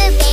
the baby